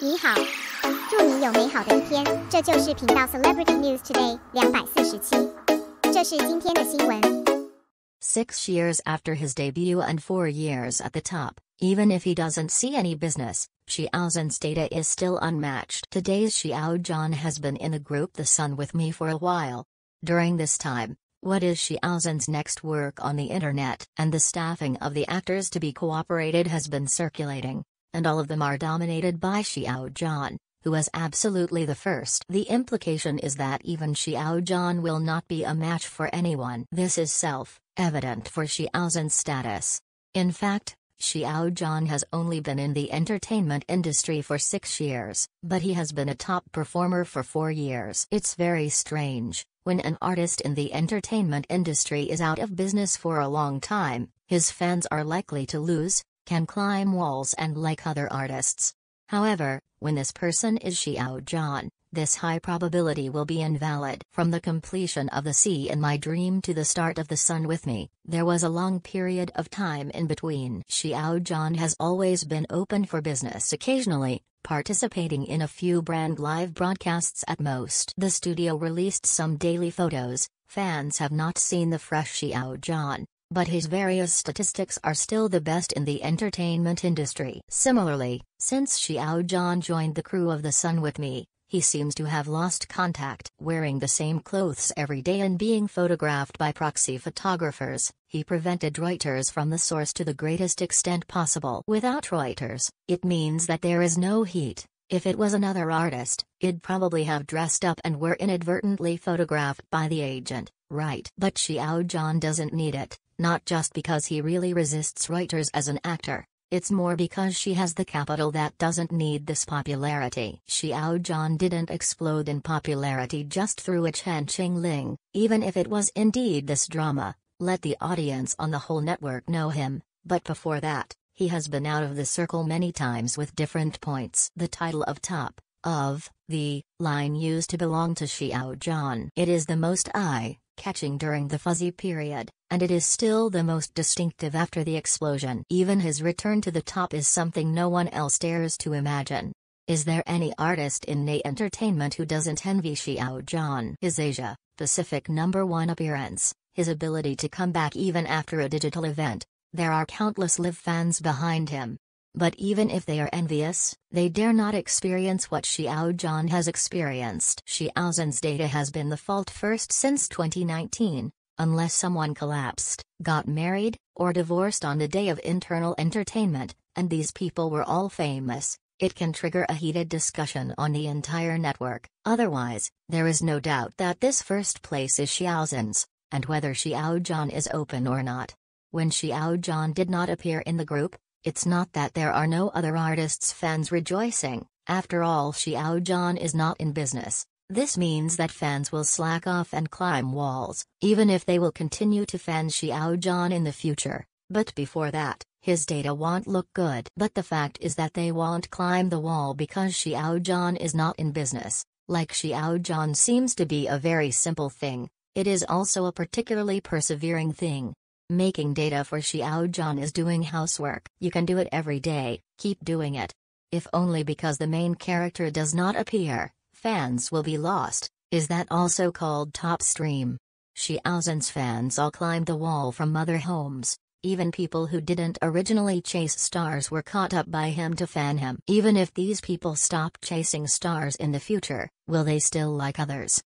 你好，祝你有美好的一天。这就是频道 Celebrity News Today 两百四十七，这是今天的新闻。Six years after his debut and four years at the top, even if he doesn't see any business, Xiao Zhan's data is still unmatched. Today's Xiao Zhan has been in the group The Sun with me for a while. During this time, what is Xiao Zhan's next work on the internet? And the staffing of the actors to be cooperated has been circulating, and all of them are dominated by Xiao Zhan, who is absolutely the first. The implication is that even Xiao Zhan will not be a match for anyone. This is self evident for Xiao Zhan's status. In fact, Xiao Zhan has only been in the entertainment industry for six years, but he has been a top performer for four years. It's very strange, when an artist in the entertainment industry is out of business for a long time, his fans are likely to lose, can climb walls and like other artists. However, when this person is Xiao Zhan, this high probability will be invalid. From the completion of The Sea in My Dream to the start of The Sun with Me, there was a long period of time in between. Xiao Zhan has always been open for business occasionally, participating in a few brand live broadcasts at most. The studio released some daily photos, fans have not seen the fresh Xiao Zhan, but his various statistics are still the best in the entertainment industry. Similarly, since Xiao Zhan joined the crew of The Sun with Me, he seems to have lost contact. Wearing the same clothes every day and being photographed by proxy photographers, he prevented Reuters from the source to the greatest extent possible. Without Reuters, it means that there is no heat. If it was another artist, it'd probably have dressed up and were inadvertently photographed by the agent, right? But Xiao Zhan doesn't need it, not just because he really resists Reuters as an actor. It's more because she has the capital that doesn't need this popularity. Xiao Zhan didn't explode in popularity just through a Chen Qingling, even if it was indeed this drama, let the audience on the whole network know him, but before that, he has been out of the circle many times with different points. The title of top, of, the, line used to belong to Xiao Zhan. It is the most eye, catching during the fuzzy period, and it is still the most distinctive after the explosion. Even his return to the top is something no one else dares to imagine. Is there any artist in Nay Entertainment who doesn't envy Xiao Zhan? His Asia Pacific number one appearance, his ability to come back even after a digital event, there are countless live fans behind him. But even if they are envious, they dare not experience what Xiao Zhan has experienced. Xiao Zhan's data has been the fault first since 2019, unless someone collapsed, got married, or divorced on the day of internal entertainment, and these people were all famous, it can trigger a heated discussion on the entire network. Otherwise, there is no doubt that this first place is Xiao Zhan's, and whether Xiao Zhan is open or not. When Xiao Zhan did not appear in the group, it's not that there are no other artists' fans rejoicing, after all, Xiao Zhan is not in business. This means that fans will slack off and climb walls, even if they will continue to fan Xiao Zhan in the future. But before that, his data won't look good. But the fact is that they won't climb the wall because Xiao Zhan is not in business. Like Xiao Zhan seems to be a very simple thing, it is also a particularly persevering thing. Making data for Xiao Zhan is doing housework. You can do it every day, keep doing it. If only because the main character does not appear, fans will be lost. Is that also called top stream? Xiao Zhan's fans all climbed the wall from other homes. Even people who didn't originally chase stars were caught up by him to fan him. Even if these people stop chasing stars in the future, will they still like others?